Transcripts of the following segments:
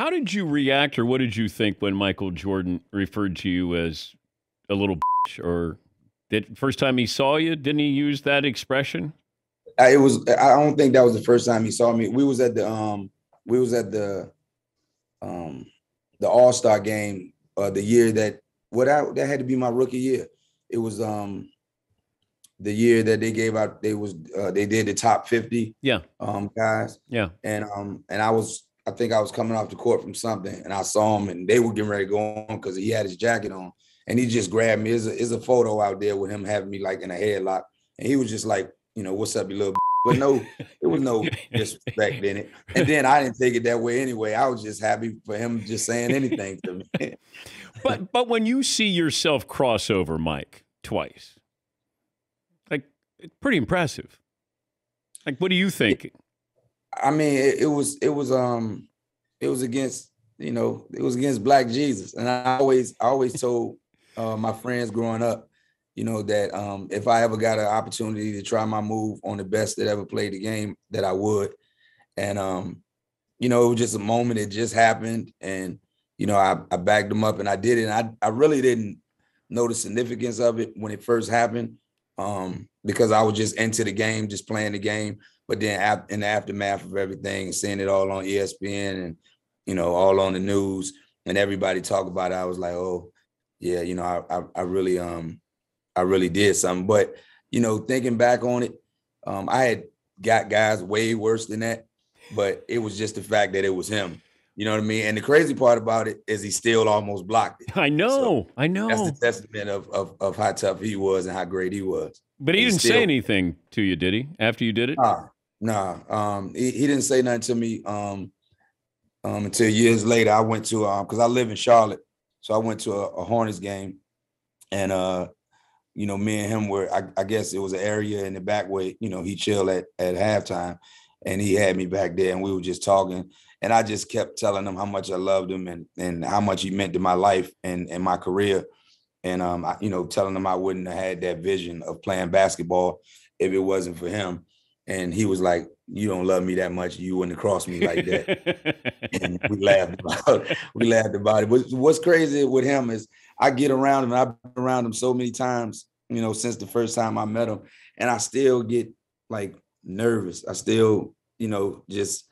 How did you react, or what did you think when Michael Jordan referred to you as a little bitch? Or did first time he saw you, didn't he use that expression? I, it was. I don't think that was the first time he saw me. We was at the um. We was at the um the All Star game uh, the year that what I, that had to be my rookie year. It was um the year that they gave out they was uh, they did the top 50 Yeah, um guys yeah. and um and I was I think I was coming off the court from something and I saw him and they were getting ready to go on because he had his jacket on and he just grabbed me. There's a, there's a photo out there with him having me like in a headlock and he was just like, you know, what's up, you little but no, it was no disrespect in it. And then I didn't take it that way anyway. I was just happy for him just saying anything to me. But but when you see yourself cross over Mike twice, like it's pretty impressive. Like, what do you think? I mean, it, it was it was um it was against you know it was against Black Jesus, and I always I always told uh, my friends growing up, you know that um if I ever got an opportunity to try my move on the best that ever played the game, that I would, and um you know it was just a moment. It just happened, and you know I I backed them up, and I did it. And I I really didn't know the significance of it when it first happened, um because I was just into the game, just playing the game but then in the aftermath of everything and seeing it all on ESPN and you know all on the news and everybody talk about it, I was like, oh yeah, you know, I I, I really um I really did something. But you know, thinking back on it, um, I had got guys way worse than that, but it was just the fact that it was him. You know what I mean? And the crazy part about it is he still almost blocked it. I know, I know. That's the testament of, of of how tough he was and how great he was. but he he didn't say anything to you, did he? After you did it? Nah, nah. Um, he, he didn't say nothing to me. Um, um, until years later, I went to um, because I live in Charlotte, so I went to a, a Hornets game, and uh, you know, me and him were. I, I guess it was an area in the back way. You know, he chilled at at halftime, and he had me back there, and we were just talking, and I just kept telling him how much I loved him and and how much he meant to my life and and my career, and um, I, you know, telling him I wouldn't have had that vision of playing basketball if it wasn't for him. And he was like, "You don't love me that much. You wouldn't cross me like that." and we laughed about it. We laughed about it. But what's crazy with him is I get around him. I've been around him so many times, you know, since the first time I met him, and I still get like nervous. I still, you know, just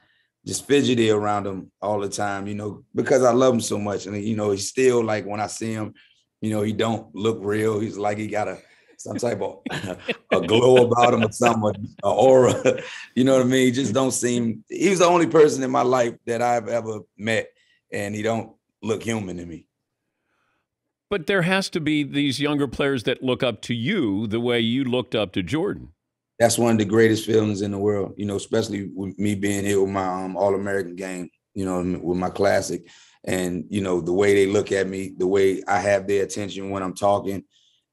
just fidgety around him all the time, you know, because I love him so much. And you know, he's still like when I see him, you know, he don't look real. He's like he got a some type of a glow about him or something, a aura. You know what I mean? He just don't seem. He was the only person in my life that I've ever met, and he don't look human to me. but there has to be these younger players that look up to you the way you looked up to Jordan. That's one of the greatest feelings in the world. You know, especially with me being here with my um, All American game. You know, with my classic, and you know the way they look at me, the way I have their attention when I'm talking,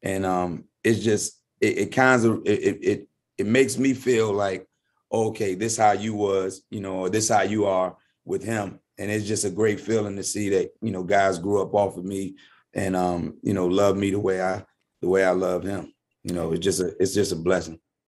and um, it's just it, it kind of it, it it it makes me feel like okay, this how you was, you know, or this how you are with him, and it's just a great feeling to see that you know guys grew up off of me and um, you know love me the way I the way I love him. You know, it's just a it's just a blessing.